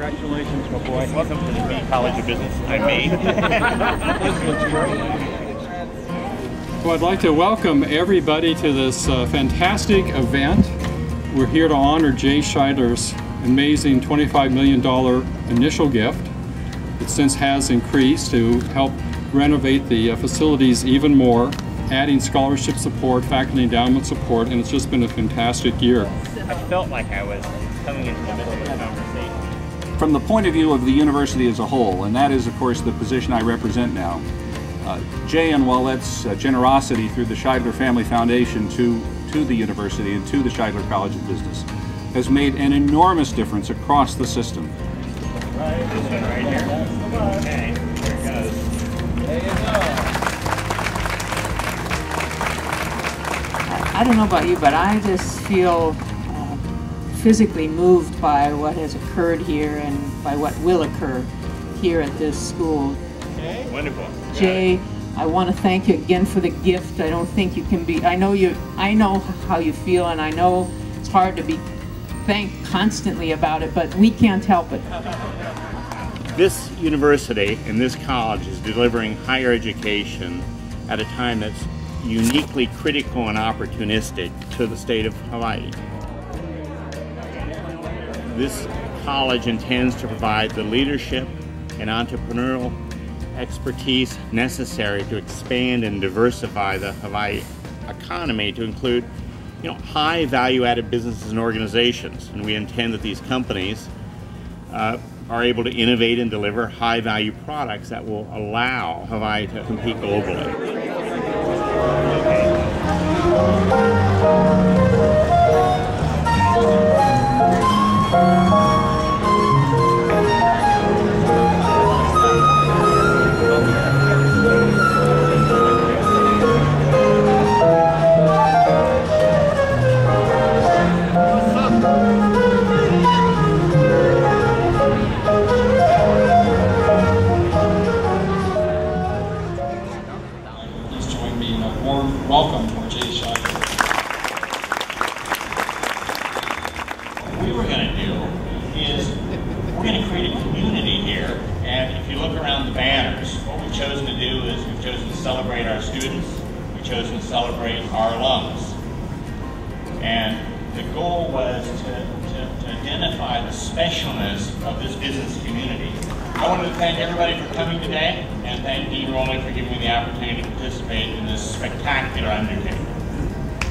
Congratulations, my boy. Welcome to the Meade College of Business. I'm Meade. Well, I'd like to welcome everybody to this uh, fantastic event. We're here to honor Jay Shidler's amazing $25 million initial gift. It since has increased to help renovate the uh, facilities even more, adding scholarship support, faculty endowment support, and it's just been a fantastic year. I felt like I was coming into the middle of a conversation. From the point of view of the university as a whole, and that is, of course, the position I represent now, uh, Jay and Wallette's uh, generosity through the Shidler Family Foundation to, to the university and to the Shidler College of Business has made an enormous difference across the system. I don't know about you, but I just feel physically moved by what has occurred here and by what will occur here at this school. Okay. Wonderful. Jay, I want to thank you again for the gift. I don't think you can be. I know you. I know how you feel, and I know it's hard to be thanked constantly about it, but we can't help it. This university and this college is delivering higher education at a time that's uniquely critical and opportunistic to the state of Hawaii. This college intends to provide the leadership and entrepreneurial expertise necessary to expand and diversify the Hawaii economy to include you know, high value-added businesses and organizations. And we intend that these companies uh, are able to innovate and deliver high-value products that will allow Hawaii to compete globally. We're going to create a community here, and if you look around the banners, what we've chosen to do is we've chosen to celebrate our students, we've chosen to celebrate our alums. And the goal was to, to, to identify the specialness of this business community. I wanted to thank everybody for coming today, and thank Dean Roley for giving me the opportunity to participate in this spectacular undertaking.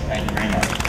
Thank you very much.